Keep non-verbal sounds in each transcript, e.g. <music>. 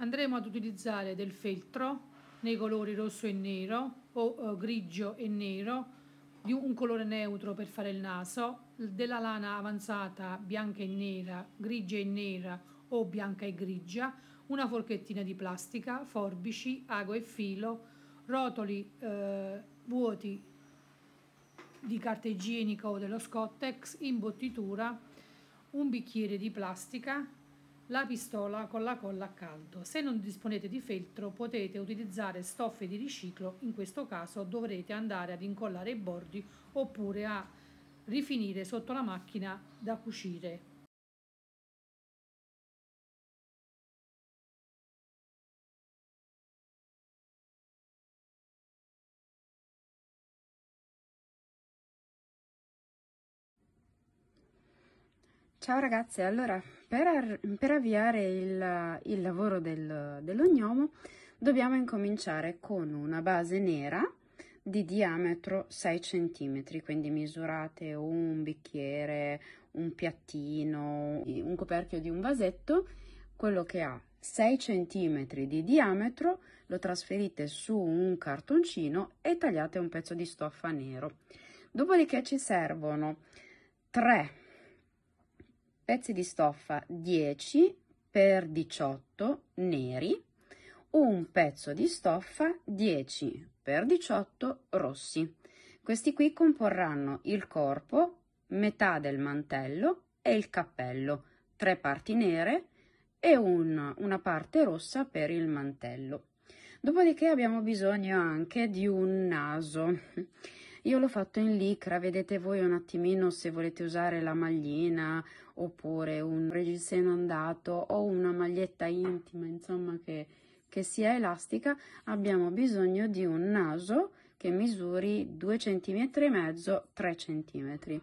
andremo ad utilizzare del feltro nei colori rosso e nero o eh, grigio e nero di un colore neutro per fare il naso della lana avanzata bianca e nera grigia e nera o bianca e grigia una forchettina di plastica forbici ago e filo rotoli eh, vuoti di carta igienica o dello scottex imbottitura un bicchiere di plastica la pistola con la colla a caldo. Se non disponete di feltro potete utilizzare stoffe di riciclo, in questo caso dovrete andare ad incollare i bordi oppure a rifinire sotto la macchina da cucire. Ciao ragazze, allora per, per avviare il, il lavoro del, dell'ognomo dobbiamo incominciare con una base nera di diametro 6 cm, quindi misurate un bicchiere, un piattino, un coperchio di un vasetto, quello che ha 6 cm di diametro lo trasferite su un cartoncino e tagliate un pezzo di stoffa nero. Dopodiché ci servono 3 pezzi di stoffa 10 per 18 neri, un pezzo di stoffa 10 per 18 rossi. Questi qui comporranno il corpo, metà del mantello e il cappello, tre parti nere e un, una parte rossa per il mantello. Dopodiché abbiamo bisogno anche di un naso. Io l'ho fatto in licra, vedete voi un attimino se volete usare la maglina oppure un reggiseno andato o una maglietta intima, insomma che, che sia elastica, abbiamo bisogno di un naso che misuri 2 cm e mezzo, 3 cm.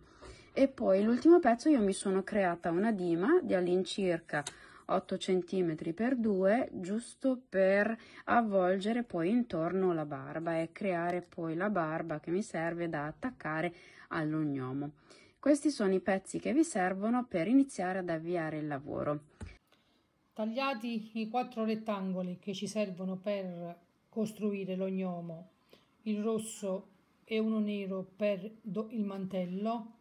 E poi l'ultimo pezzo io mi sono creata una dima di all'incirca 8 cm per 2 giusto per avvolgere poi intorno la barba e creare poi la barba che mi serve da attaccare all'ognomo. Questi sono i pezzi che vi servono per iniziare ad avviare il lavoro. Tagliati i quattro rettangoli che ci servono per costruire l'ognomo, il rosso e uno nero per il mantello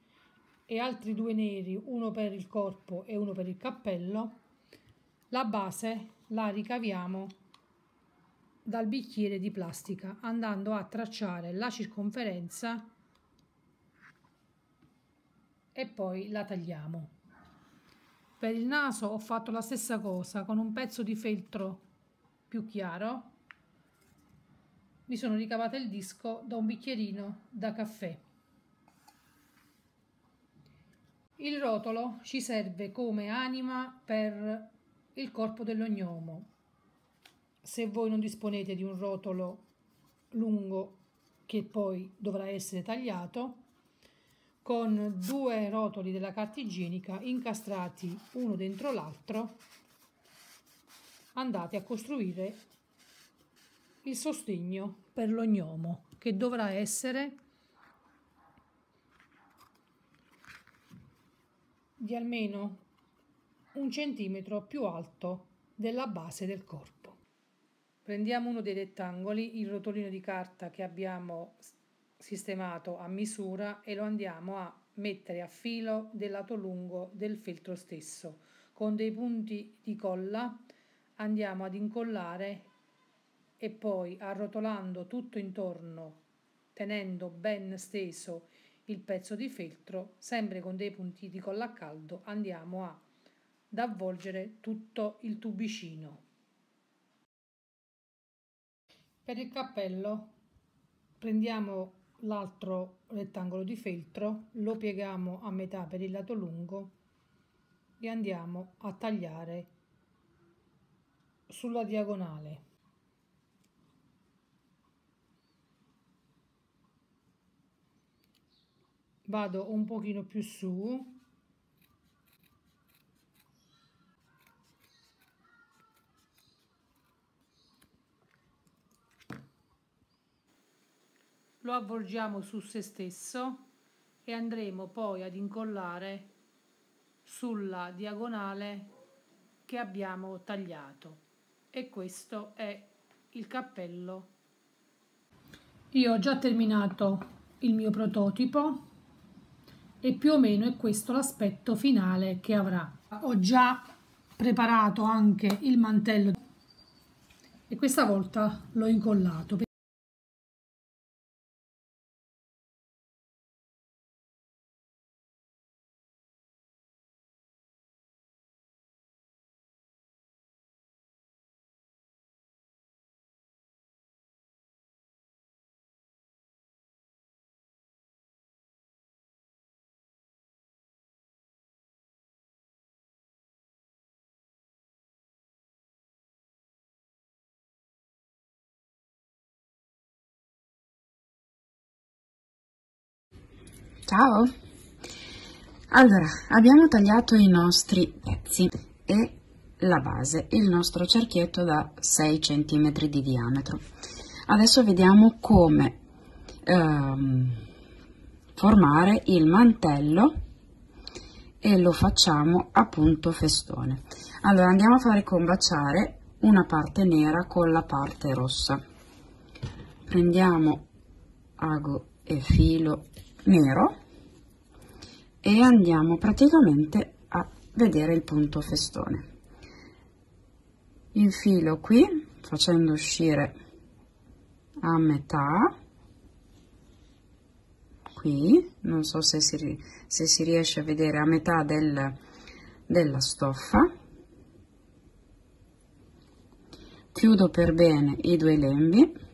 e altri due neri, uno per il corpo e uno per il cappello, la base la ricaviamo dal bicchiere di plastica andando a tracciare la circonferenza e poi la tagliamo. Per il naso ho fatto la stessa cosa con un pezzo di feltro più chiaro. Mi sono ricavata il disco da un bicchierino da caffè. Il rotolo ci serve come anima per il corpo dell'ognomo. Se voi non disponete di un rotolo lungo che poi dovrà essere tagliato, con due rotoli della carta igienica incastrati uno dentro l'altro, andate a costruire il sostegno per l'ognomo che dovrà essere di almeno un centimetro più alto della base del corpo. Prendiamo uno dei rettangoli, il rotolino di carta che abbiamo sistemato a misura e lo andiamo a mettere a filo del lato lungo del feltro stesso. Con dei punti di colla andiamo ad incollare e poi arrotolando tutto intorno, tenendo ben steso il pezzo di feltro, sempre con dei punti di colla a caldo, andiamo a da avvolgere tutto il tubicino. Per il cappello prendiamo l'altro rettangolo di feltro, lo pieghiamo a metà per il lato lungo e andiamo a tagliare sulla diagonale. Vado un pochino più su lo avvolgiamo su se stesso e andremo poi ad incollare sulla diagonale che abbiamo tagliato. e questo è il cappello io ho già terminato il mio prototipo e più o meno è questo l'aspetto finale che avrà ho già preparato anche il mantello e questa volta l'ho incollato Ciao! Allora, abbiamo tagliato i nostri pezzi e la base, il nostro cerchietto da 6 cm di diametro. Adesso vediamo come ehm, formare il mantello e lo facciamo a punto festone. Allora andiamo a fare combaciare una parte nera con la parte rossa. Prendiamo ago e filo nero e andiamo praticamente a vedere il punto festone. Infilo qui facendo uscire a metà qui non so se si, se si riesce a vedere a metà del, della stoffa. Chiudo per bene i due lembi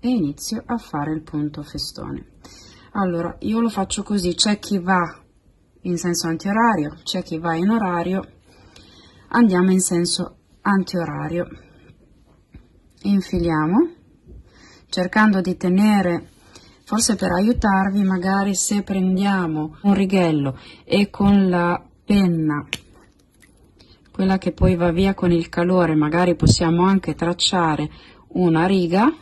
e inizio a fare il punto festone. Allora io lo faccio così c'è chi va in senso antiorario c'è chi va in orario andiamo in senso antiorario. Infiliamo cercando di tenere forse per aiutarvi magari se prendiamo un righello e con la penna quella che poi va via con il calore magari possiamo anche tracciare una riga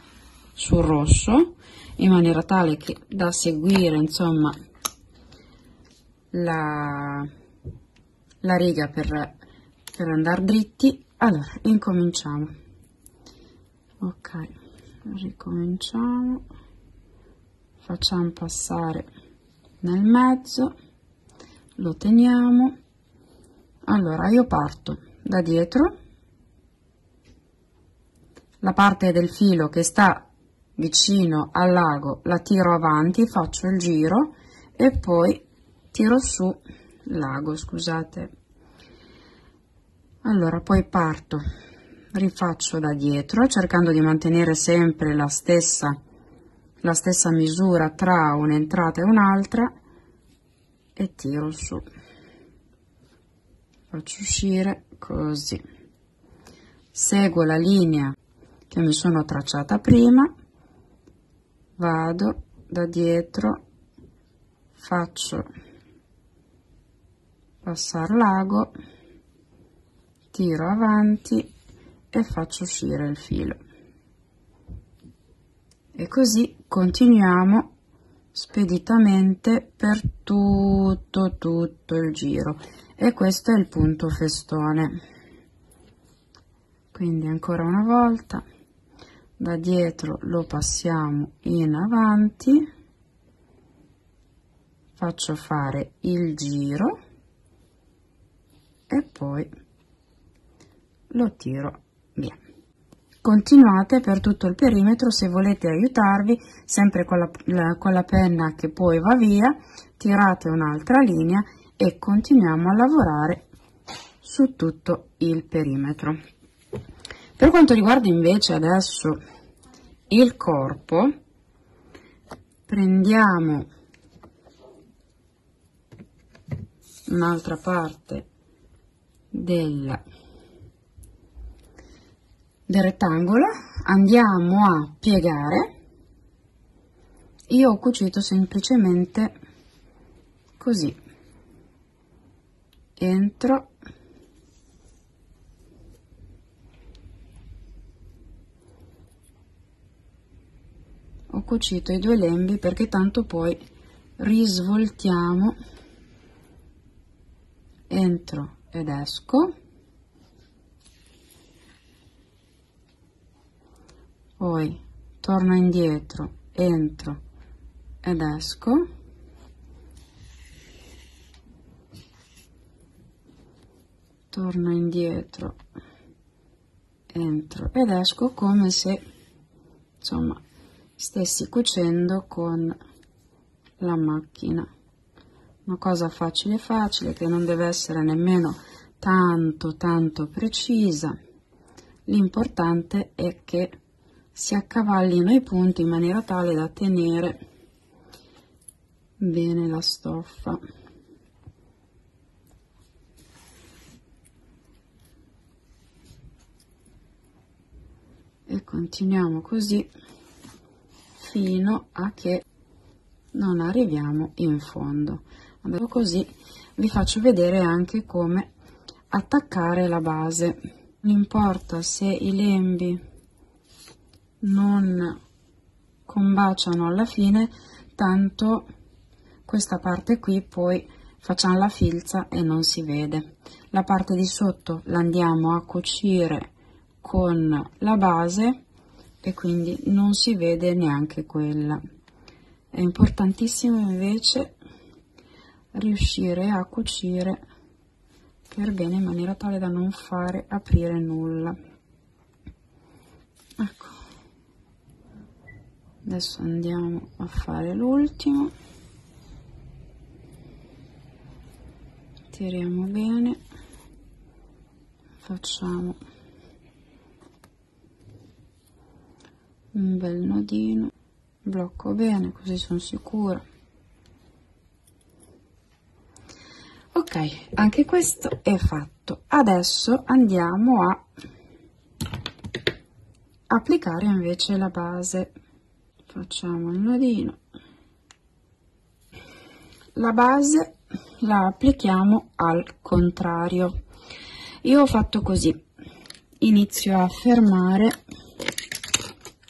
sul rosso in maniera tale che da seguire insomma la, la riga per, per andare dritti. Allora incominciamo. Ok ricominciamo. Facciamo passare nel mezzo. Lo teniamo. Allora io parto da dietro. La parte del filo che sta vicino al lago la tiro avanti, faccio il giro e poi tiro su l'ago, scusate. Allora, poi parto, rifaccio da dietro cercando di mantenere sempre la stessa, la stessa misura tra un'entrata e un'altra e tiro su. Faccio uscire così. Seguo la linea che mi sono tracciata prima vado da dietro faccio passare l'ago tiro avanti e faccio uscire il filo. E così continuiamo speditamente per tutto tutto il giro. E questo è il punto festone. Quindi ancora una volta da dietro lo passiamo in avanti. Faccio fare il giro. E poi lo tiro via. Continuate per tutto il perimetro se volete aiutarvi sempre con la, la, con la penna che poi va via. Tirate un'altra linea e continuiamo a lavorare su tutto il perimetro per quanto riguarda invece adesso il corpo, prendiamo un'altra parte del, del rettangolo, andiamo a piegare. Io ho cucito semplicemente così. Entro ho cucito i due lembi perché tanto poi risvoltiamo. Entro ed esco. Poi torno indietro entro ed esco. Torno indietro entro ed esco come se insomma stessi cucendo con la macchina. Una cosa facile facile che non deve essere nemmeno tanto tanto precisa. L'importante è che si accavallino i punti in maniera tale da tenere bene la stoffa. E continuiamo così fino a che non arriviamo in fondo. Adesso così vi faccio vedere anche come attaccare la base. Non importa se i lembi non combaciano alla fine tanto questa parte qui poi facciamo la filza e non si vede. La parte di sotto la andiamo a cucire con la base e quindi non si vede neanche quella. È importantissimo invece riuscire a cucire per bene in maniera tale da non fare aprire nulla. Ecco. Adesso andiamo a fare l'ultimo. Tiriamo bene. Facciamo un bel nodino blocco bene così sono sicura. Ok anche questo è fatto. Adesso andiamo a applicare invece la base. Facciamo il nodino. La base la applichiamo al contrario. Io ho fatto così. Inizio a fermare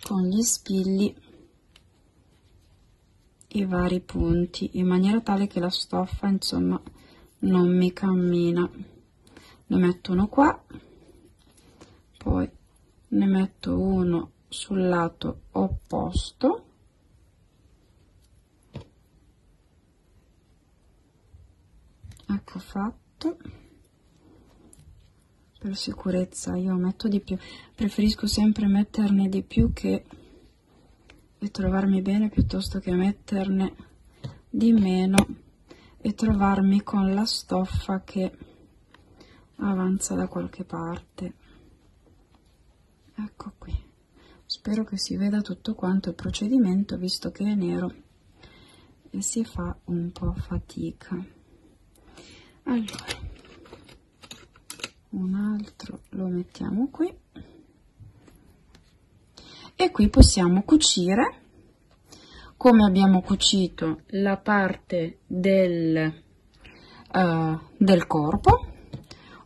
con gli spilli i vari punti in maniera tale che la stoffa insomma non mi cammina. Ne metto uno qua poi ne metto uno sul lato opposto. Ecco fatto per sicurezza io metto di più. Preferisco sempre metterne di più che e trovarmi bene piuttosto che metterne di meno e trovarmi con la stoffa che avanza da qualche parte. Ecco qui. Spero che si veda tutto quanto il procedimento visto che è nero e si fa un po' fatica. Allora un altro. Lo mettiamo qui. E qui possiamo cucire. Come abbiamo cucito la parte del, uh, del corpo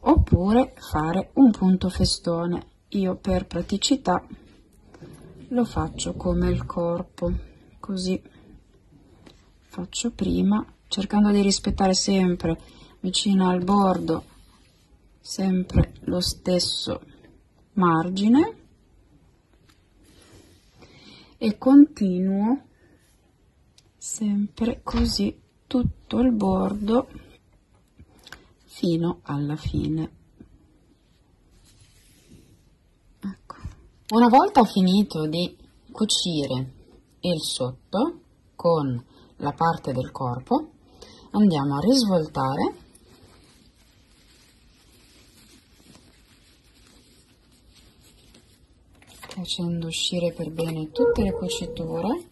oppure fare un punto festone. Io per praticità lo faccio come il corpo. Così. Faccio prima cercando di rispettare sempre vicino al bordo sempre lo stesso margine. E continuo sempre così tutto il bordo fino alla fine. Ecco. una volta finito di cucire il sotto con la parte del corpo andiamo a risvoltare facendo uscire per bene tutte le cuciture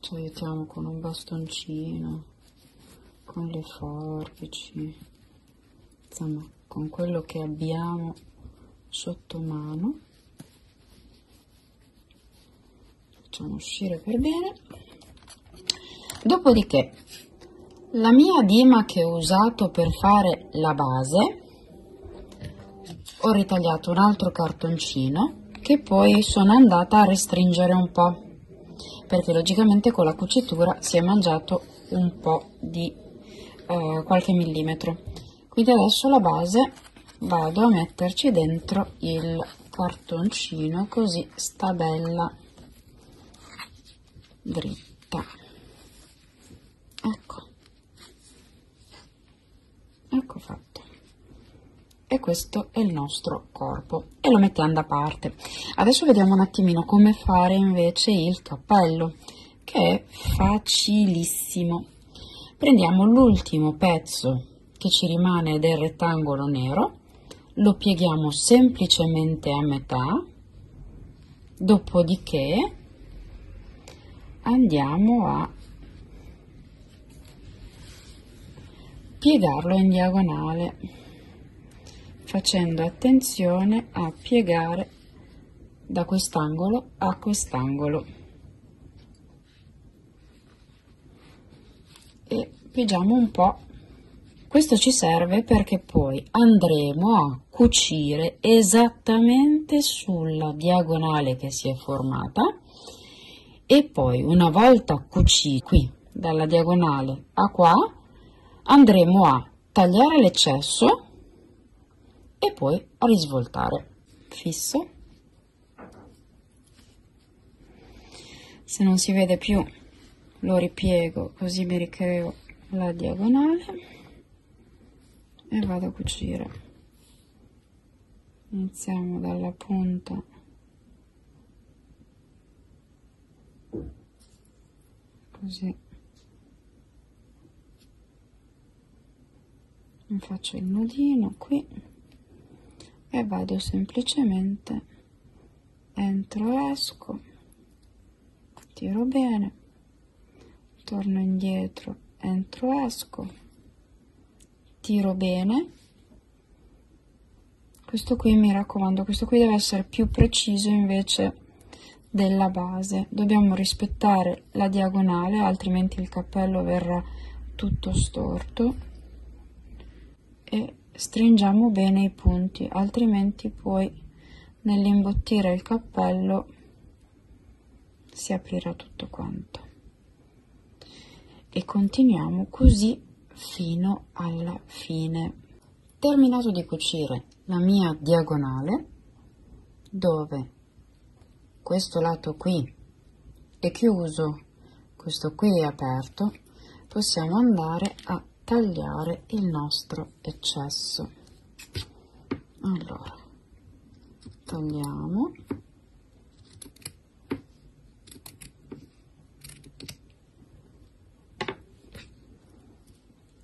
ci aiutiamo con un bastoncino con le forbici insomma con quello che abbiamo sotto mano. Facciamo uscire per bene. Dopodiché la mia dima che ho usato per fare la base ho ritagliato un altro cartoncino che poi sono andata a restringere un po' perché logicamente con la cucitura si è mangiato un po' di eh, qualche millimetro. Quindi adesso la base vado a metterci dentro il cartoncino così sta bella dritta. Ecco. Ecco fatto e questo è il nostro corpo e lo mettiamo da parte. Adesso vediamo un attimino come fare invece il cappello che è facilissimo. Prendiamo l'ultimo pezzo che ci rimane del rettangolo nero lo pieghiamo semplicemente a metà dopodiché andiamo a piegarlo in diagonale facendo attenzione a piegare da quest'angolo a quest'angolo. E pigiamo un po' questo ci serve perché poi andremo a cucire esattamente sulla diagonale che si è formata e poi una volta cuciti qui dalla diagonale a qua andremo a tagliare l'eccesso e poi risvoltare. Fisso. Se non si vede più lo ripiego così mi ricreo la diagonale e vado a cucire. Iniziamo dalla punta. Così. Faccio il nodino qui e vado semplicemente. Entro esco. Tiro bene. Torno indietro. Entro esco. Tiro bene. Questo qui mi raccomando questo qui deve essere più preciso invece della base. Dobbiamo rispettare la diagonale altrimenti il cappello verrà tutto storto. E stringiamo bene i punti altrimenti poi nell'imbottire il cappello si aprirà tutto quanto. E continuiamo così fino alla fine. Terminato di cucire la mia diagonale dove questo lato qui è chiuso questo qui è aperto possiamo andare a tagliare il nostro eccesso. Allora tagliamo.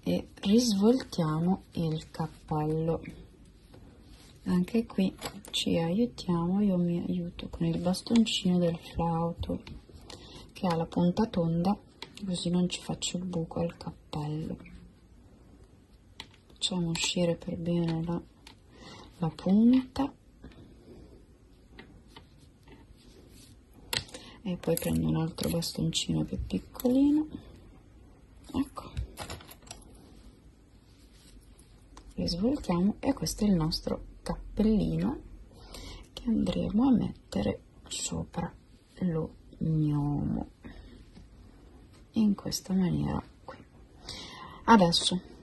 E risvoltiamo il cappello. Anche qui ci aiutiamo io mi aiuto con il bastoncino del flauto che ha la punta tonda così non ci faccio il buco al cappello facciamo uscire per bene la, la punta. E poi prendo un altro bastoncino più piccolino. Ecco. Risvoltiamo e questo è il nostro cappellino che andremo a mettere sopra lo gnomo in questa maniera qui. Adesso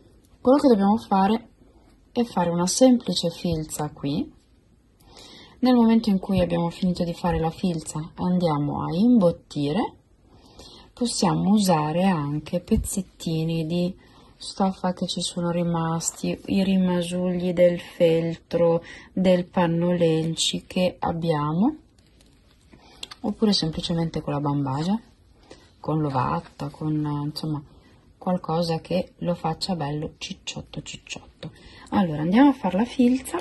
quello che dobbiamo fare è fare una semplice filza qui. Nel momento in cui abbiamo finito di fare la filza andiamo a imbottire. Possiamo usare anche pezzettini di stoffa che ci sono rimasti i rimasugli del feltro del pannolenci che abbiamo oppure semplicemente con la bambagia con l'ovatta con insomma qualcosa che lo faccia bello cicciotto cicciotto. Allora andiamo a fare la filza.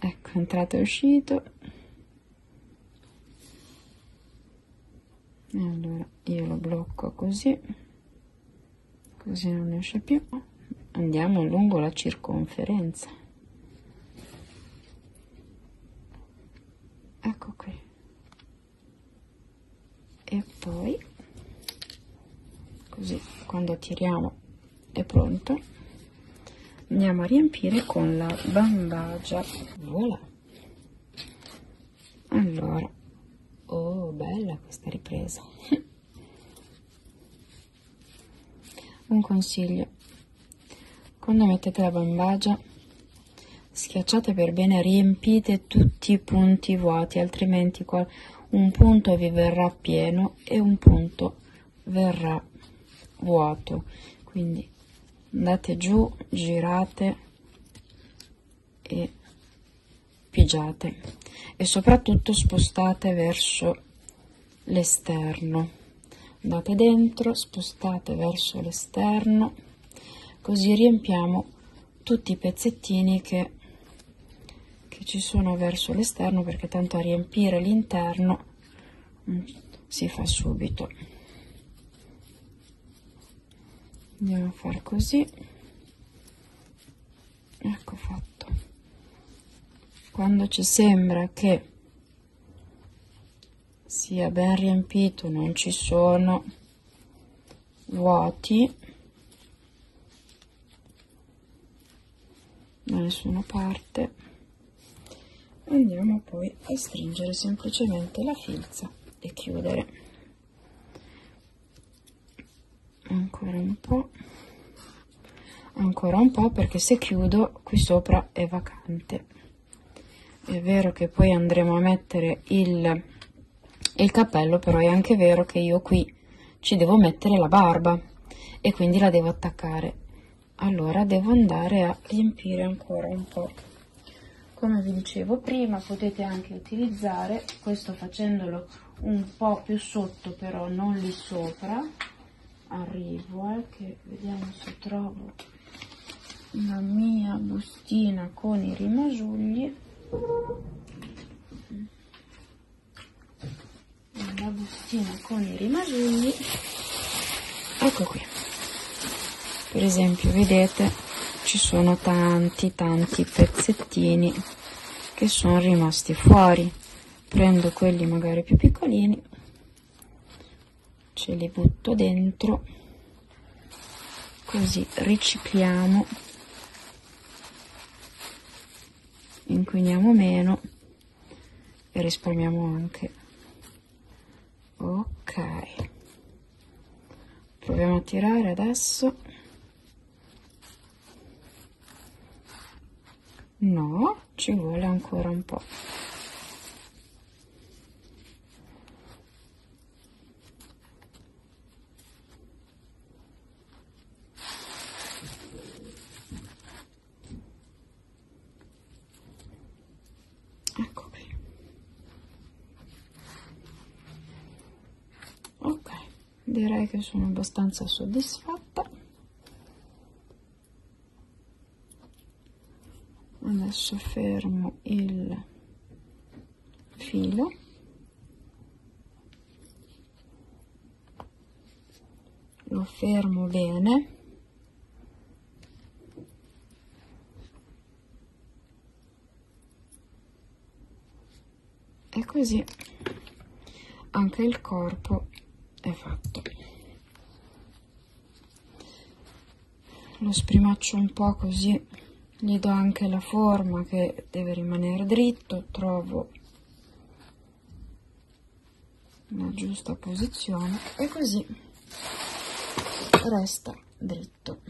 Ecco entrato e uscito. Allora io lo blocco così così non esce più. Andiamo lungo la circonferenza ecco qui e poi così quando tiriamo. È pronto. Andiamo a riempire con la bambagia voilà. Allora. Oh bella questa ripresa. <laughs> Un consiglio. Quando mettete la bambagia schiacciate per bene riempite tutti i punti vuoti altrimenti un punto vi verrà pieno e un punto verrà vuoto. Quindi andate giù girate e pigiate. E soprattutto spostate verso l'esterno. Andate dentro spostate verso l'esterno. Così riempiamo tutti i pezzettini che, che ci sono verso l'esterno perché tanto a riempire l'interno mm, si fa subito andiamo a fare così. Ecco fatto. Quando ci sembra che sia ben riempito non ci sono vuoti da nessuna parte andiamo poi a stringere semplicemente la filza e chiudere ancora un po' ancora un po' perché se chiudo qui sopra è vacante. È vero che poi andremo a mettere il, il cappello però è anche vero che io qui ci devo mettere la barba e quindi la devo attaccare. Allora devo andare a riempire ancora un po' come vi dicevo prima potete anche utilizzare questo facendolo un po' più sotto però non lì sopra arrivo eh, che vediamo se trovo la mia bustina con i rimasugli. La bustina con i rimasugli. Ecco qui. Per esempio vedete ci sono tanti tanti pezzettini che sono rimasti fuori. Prendo quelli magari più piccolini ce li butto dentro. Così ricicliamo. Inquiniamo meno e risparmiamo anche. Ok. Proviamo a tirare adesso. No ci vuole ancora un po' ecco qui ok direi che sono abbastanza soddisfatta. Adesso fermo il filo. Lo fermo bene. E così anche il corpo è fatto lo sprimaccio un po' così gli do anche la forma che deve rimanere dritto trovo una giusta posizione e così resta dritto